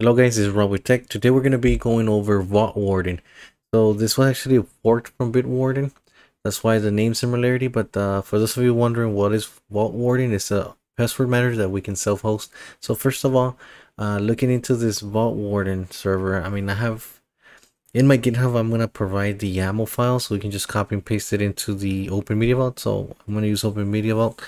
Hello guys, this is Rob with Tech. Today we're going to be going over Vaultwarden. So this was actually forked from Bitwarden. That's why the name similarity. But uh, for those of you wondering what is Vaultwarden, it's a password manager that we can self-host. So first of all, uh, looking into this Vaultwarden server, I mean, I have in my GitHub, I'm going to provide the YAML file so we can just copy and paste it into the Open Media Vault. So I'm going to use Open Media Vault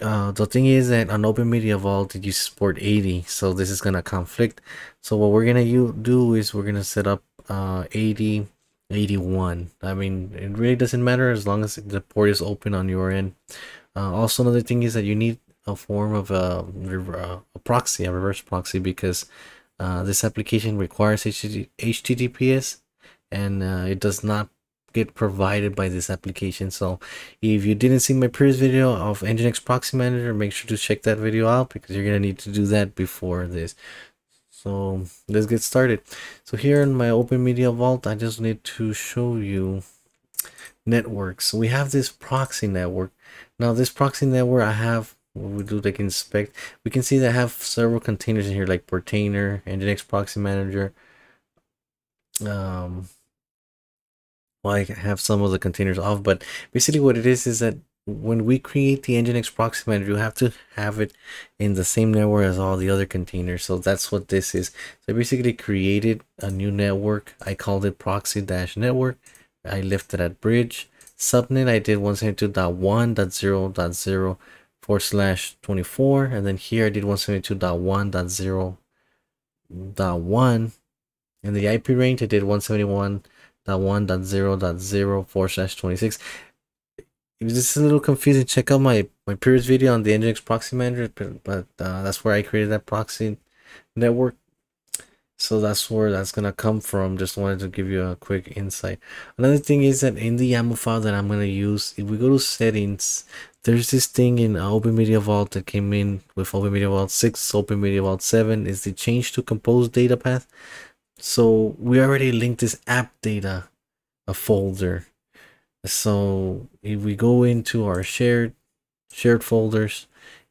uh, the thing is that on Open Media Vault you support 80, so this is gonna conflict. So what we're gonna do is we're gonna set up uh, 80, 81. I mean, it really doesn't matter as long as the port is open on your end. Uh, also, another thing is that you need a form of a, uh, a proxy, a reverse proxy, because uh, this application requires HTTPS and uh, it does not get provided by this application. So if you didn't see my previous video of nginx proxy manager make sure to check that video out because you're gonna need to do that before this. So let's get started. So here in my open media vault i just need to show you networks. We have this proxy network. Now this proxy network i have we do like inspect. We can see that I have several containers in here like Portainer, Nginx proxy manager um I have some of the containers off, but basically what it is is that when we create the Nginx proxy manager, you have to have it in the same network as all the other containers. So that's what this is. So I basically created a new network. I called it proxy dash network. I left it at bridge. Subnet, I did 172.1.0.0 forward slash 24. And then here I did 172.1.0.1. And the IP range, I did 171 1.0.0 forward slash 26 if this is a little confusing. Check out my my previous video on the nginx proxy manager but, but uh, that's where i created that proxy network. So that's where that's gonna come from. Just wanted to give you a quick insight. Another thing is that in the YAML file that i'm gonna use if we go to settings there's this thing in open media vault that came in with open media vault 6 open media vault 7 is the change to compose data path so we already linked this app data a folder. So if we go into our shared shared folders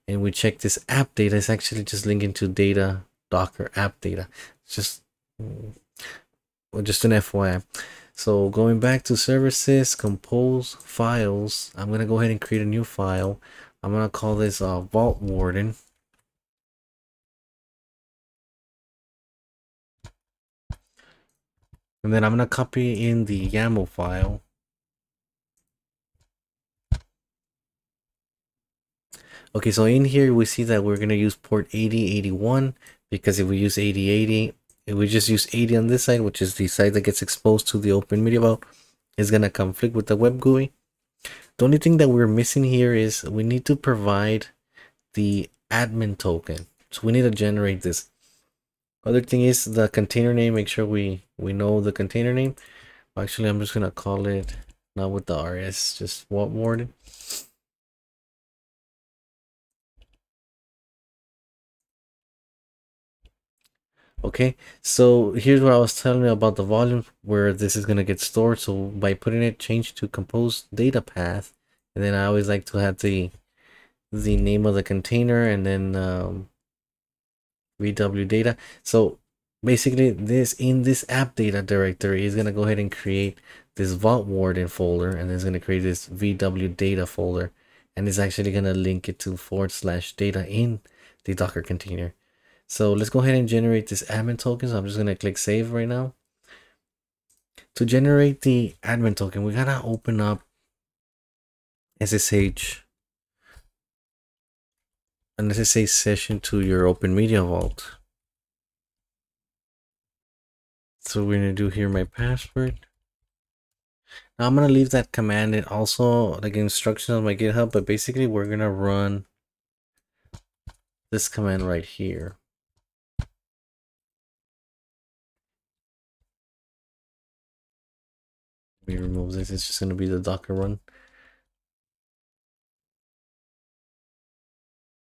and we check this app data, it's actually just linking to data docker app data. It's just well, just an FYI. So going back to services, compose files, I'm gonna go ahead and create a new file. I'm gonna call this uh, Vaultwarden. And then I'm going to copy in the YAML file. Okay, so in here we see that we're going to use port 8081 because if we use 8080, if we just use 80 on this side, which is the side that gets exposed to the open media vault, is going to conflict with the web GUI. The only thing that we're missing here is we need to provide the admin token. So we need to generate this. Other thing is the container name. Make sure we we know the container name. Actually, I'm just gonna call it not with the RS, just vaultwarden. Okay, so here's what I was telling you about the volume where this is gonna get stored. So by putting it change to compose data path, and then I always like to have the the name of the container and then um, VW data. So basically this in this app data directory is going to go ahead and create this vaultwarden folder and it's going to create this VW data folder and it's actually going to link it to forward slash data in the Docker container. So let's go ahead and generate this admin token. So I'm just going to click save right now. To generate the admin token, we got to open up SSH an SSH session to your Open Media Vault. So we're gonna do here my password. Now I'm gonna leave that command and also like instructions on my GitHub, but basically we're gonna run this command right here. Me remove this, it's just gonna be the Docker run.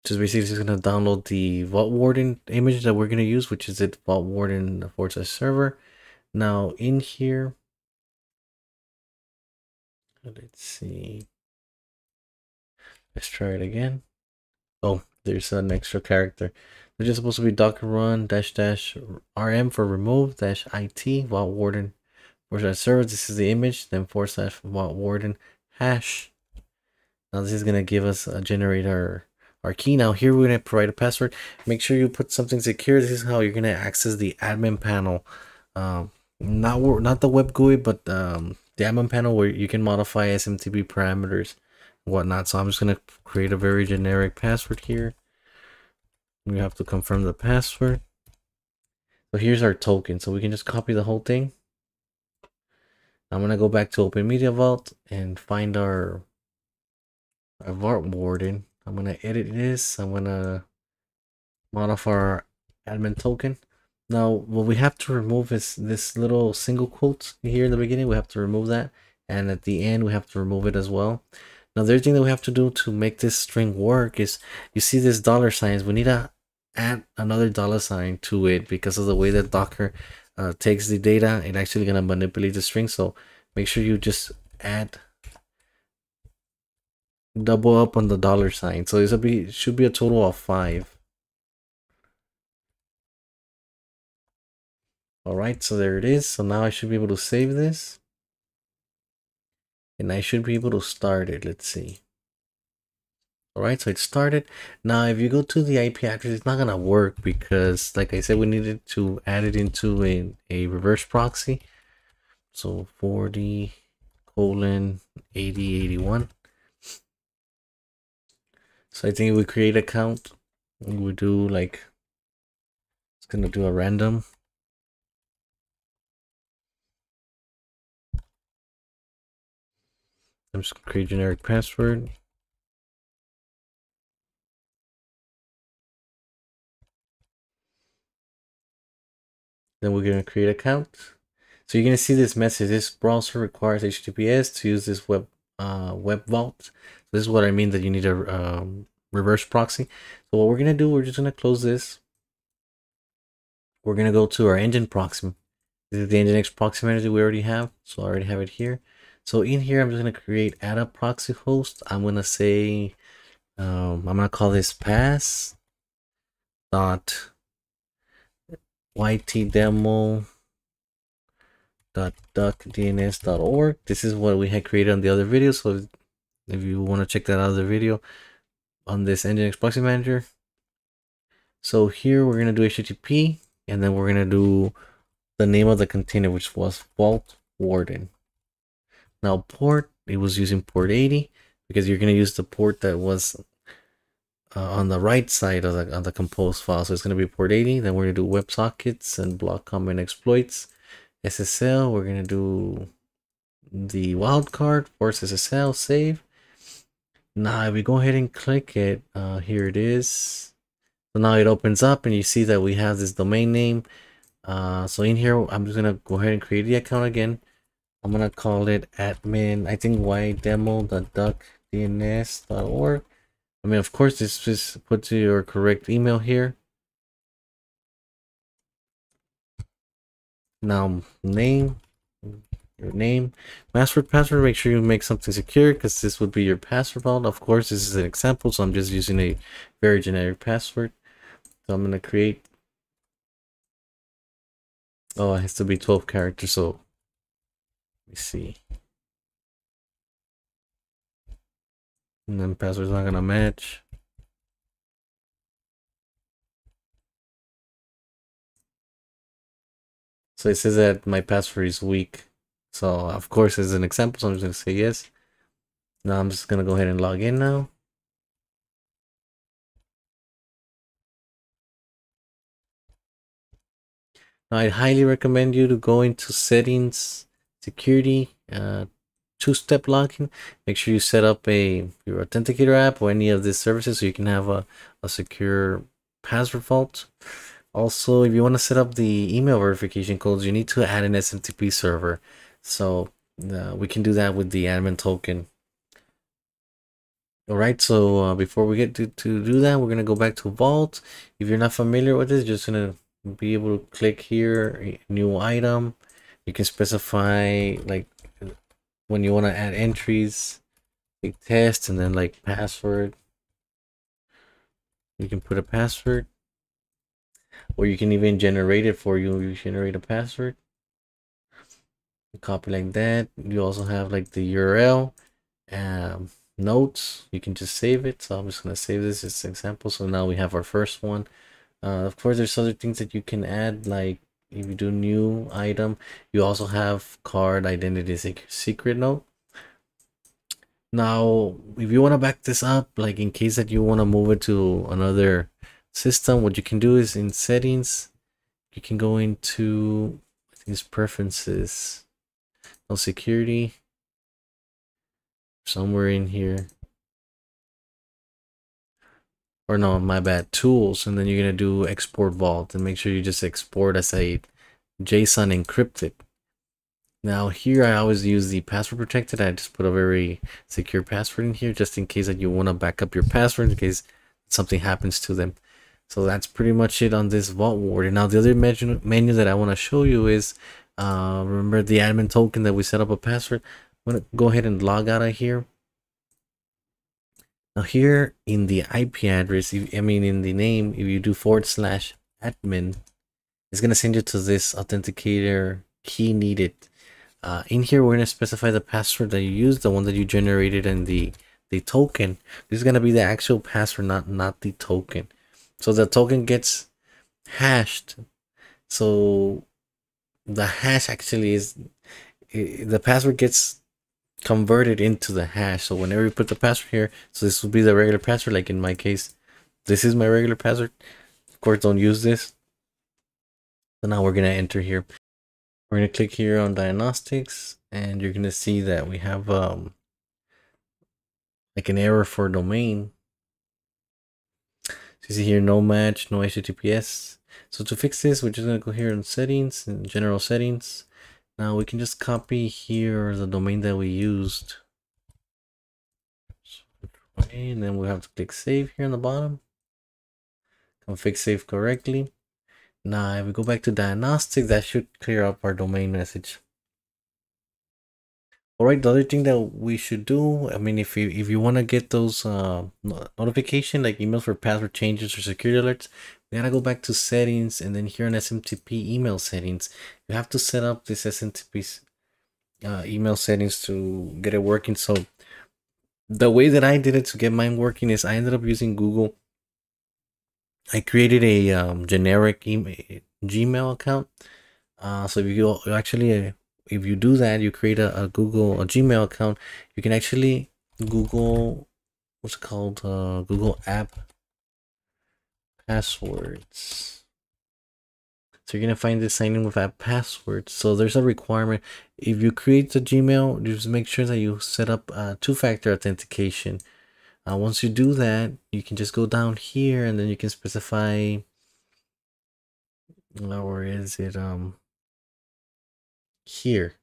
just basically just gonna download the Vaultwarden image that we're gonna use, which is it vaultwarden forward slash server. Now in here, let's see. Let's try it again. Oh, there's an extra character. They're just supposed to be docker run dash dash rm for remove dash it vaultwarden forward slash server. This is the image, then forward slash vaultwarden hash. Now this is gonna give us a generator our our key. Now here we're gonna provide a password. Make sure you put something secure. This is how you're gonna access the admin panel. Um, not not the web GUI, but um, the admin panel where you can modify SMTP parameters whatnot. So I'm just gonna create a very generic password here. We have to confirm the password. So here's our token. So we can just copy the whole thing. I'm gonna go back to Open Media Vault and find our, our Vaultwarden. I'm gonna edit this. I'm gonna modify our admin token. Now, what we have to remove is this little single quote here in the beginning. We have to remove that. And at the end, we have to remove it as well. Now, the other thing that we have to do to make this string work is you see this dollar signs. We need to add another dollar sign to it because of the way that Docker uh, takes the data. It actually going to manipulate the string. So make sure you just add double up on the dollar sign. So this will be should be a total of five. All right, so there it is. So now I should be able to save this. And I should be able to start it. Let's see. All right, so it started. Now, if you go to the IP address, it's not going to work because, like I said, we needed to add it into a, a reverse proxy. So 40 colon 8081. So I think we create account. We do like, it's going to do a random I'm just gonna create generic password. Then we're gonna create account. So you're gonna see this message. This browser requires HTTPS to use this web uh, web vault. This is what I mean that you need a um, reverse proxy. So what we're gonna do, we're just gonna close this. We're gonna go to our Nginx proxy. This is the Nginx proxy manager we already have. So I already have it here. So in here, I'm just going to create add a proxy host. I'm going to say, um, I'm going to call this pass dot yt demo dot duckdns.org. This is what we had created on the other video. So if you want to check that out of the video on this Nginx proxy manager. So here we're going to do HTTP and then we're going to do the name of the container, which was Vault Warden. Now port, it was using port 80 because you're going to use the port that was uh, on the right side of the, of the compose file. So it's going to be port 80. Then we're going to do WebSockets and block common exploits. SSL, we're going to do the wildcard, force SSL, save. Now if we go ahead and click it, uh, here it is. So now it opens up and you see that we have this domain name. Uh, so in here, I'm just going to go ahead and create the account again. I'm gonna call it admin, I think ydemo.duckdns.org. I mean, of course, this just puts your correct email here. Now, name, your name, password, password, make sure you make something secure because this would be your password vault. Of course, this is an example, so I'm just using a very generic password. So I'm to create, oh, it has to be 12 characters, so me see. And then password's not gonna match. So it says that my password is weak. So of course as an example, so I'm just gonna say yes. Now I'm just gonna go ahead and log in now. I highly recommend you to go into settings security, uh, two-step login. Make sure you set up a your authenticator app or any of these services so you can have a, a secure password vault. Also, if you want to set up the email verification codes, you need to add an SMTP server. So uh, we can do that with the admin token. Alright, so uh, before we get to, to do that, we're going to go back to Vault. If you're not familiar with this, just going to be able to click here, new item, you can specify like when you want to add entries like test and then like password You can put a password. Or you can even generate it for you. You generate a password. Copy like that. You also have like the URL. Um, notes. You can just save it. So I'm just going to save this as an example. So now we have our first one. Uh, of course, there's other things that you can add like if you do new item, you also have card identity secret note. Now, if you want to back this up, like in case that you want to move it to another system, what you can do is in settings, you can go into these preferences, no security, somewhere in here. Or no, my bad, tools, and then you're gonna do export vault and make sure you just export as a JSON encrypted. Now here I always use the password protected. I just put a very secure password in here just in case that you want to back up your password in case something happens to them. So that's pretty much it on this Vaultwarden. Now the other menu, menu that I want to show you is, uh, remember the admin token that we set up a password. I'm to go ahead and log out of here. Now here in the IP address, I mean in the name, if you do forward slash admin, it's going to send you to this authenticator key needed. Uh, in here, we're going to specify the password that you use, the one that you generated in the, the token. This is going to be the actual password, not, not the token. So the token gets hashed. So the hash actually is, the password gets converted into the hash. So whenever you put the password here, so this will be the regular password. Like in my case, this is my regular password. Of course, don't use this. So now we're going to enter here. We're going to click here on diagnostics and you're going to see that we have um, like an error for domain. So you see here, no match, no HTTPS. So to fix this, we're just going to go here in settings, in general settings. Now we can just copy here the domain that we used. And then we have to click save here on the bottom. Config save correctly. Now, if we go back to diagnostics, that should clear up our domain message. All right, the other thing that we should do, I mean, if you if you want to get those uh, notification like emails for password changes or security alerts, we gotta go back to settings and then here in SMTP email settings, you have to set up this SMTP uh, email settings to get it working. So the way that I did it to get mine working is I ended up using Google I created a um, generic email, Gmail account. Uh, so if you actually, uh, if you do that, you create a, a, Google, a Gmail account, you can actually Google, what's it called? Uh, Google app passwords. So you're going to find this sign in with app passwords. So there's a requirement. If you create the Gmail, just make sure that you set up two-factor authentication. Uh, once you do that, you can just go down here and then you can specify, where is it? Um, here.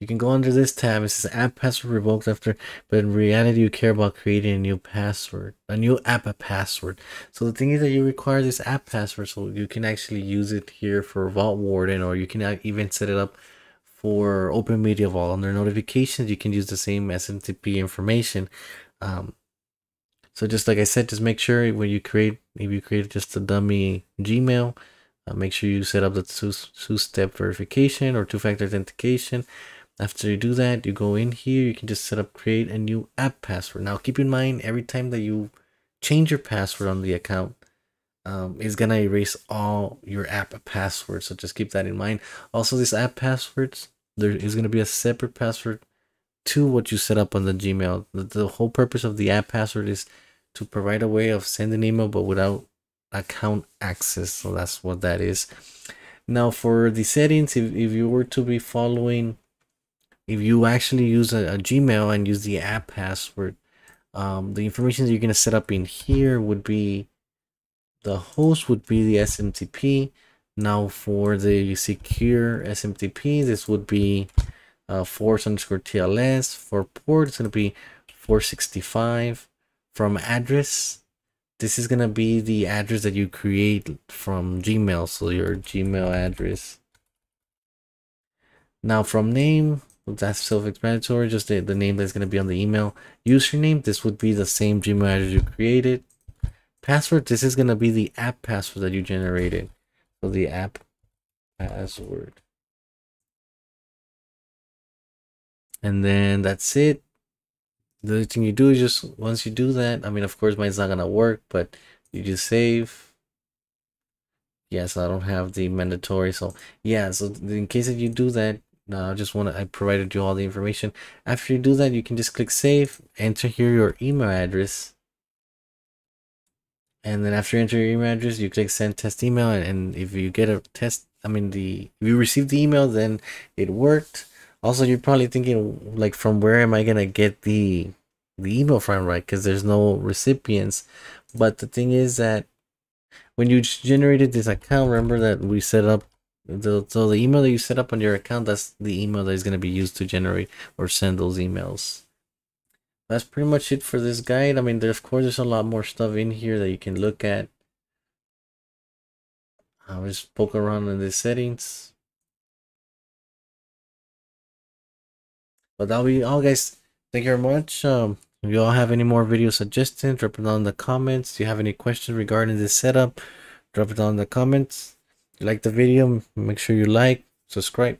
You can go under this tab. It says app password revoked after, but in reality, you care about creating a new password, a new app a password. So the thing is that you require this app password so you can actually use it here for Vaultwarden, or you can even set it up for Open Media Vault. Under notifications, you can use the same SMTP information. Um, so just like I said, just make sure when you create, if you create just a dummy Gmail, uh, make sure you set up the two-step verification or two-factor authentication. After you do that, you go in here, you can just set up create a new app password. Now keep in mind, every time that you change your password on the account, um, it's gonna erase all your app passwords. So just keep that in mind. Also, these app passwords, there is gonna be a separate password to what you set up on the Gmail. The, the whole purpose of the app password is to provide a way of sending email but without account access so that's what that is now for the settings if, if you were to be following if you actually use a, a gmail and use the app password um, the information that you're going to set up in here would be the host would be the smtp now for the secure smtp this would be uh, force underscore tls for port it's going to be 465 from address this is gonna be the address that you create from gmail so your gmail address. Now from name that's self-explanatory just the, the name that's going to be on the email username this would be the same gmail address you created password, this is going to be the app password that you generated. So the app password. And then that's it. The other thing you do is just once you do that, I mean, of course, mine's not going to work, but you just save. Yes, I don't have the mandatory. So yeah, so in case that you do that, uh, I just want to, I provided you all the information. After you do that, you can just click save, enter here your email address. And then after you enter your email address, you click send test email. And, and if you get a test, I mean, the, if you receive the email, then it worked. Also, you're probably thinking like, from where am I going to get the, the email from, right? Because there's no recipients. But the thing is that when you generated this account, remember that we set up the, so the email that you set up on your account, that's the email that is going to be used to generate or send those emails. That's pretty much it for this guide. I mean, there, of course, there's a lot more stuff in here that you can look at. I'll just poke around in the settings. But that'll be all, guys. Thank you very much. Um, if you all have any more video suggestions, drop it down in the comments. Do you have any questions regarding this setup? Drop it down in the comments. Like the video, make sure you like, subscribe.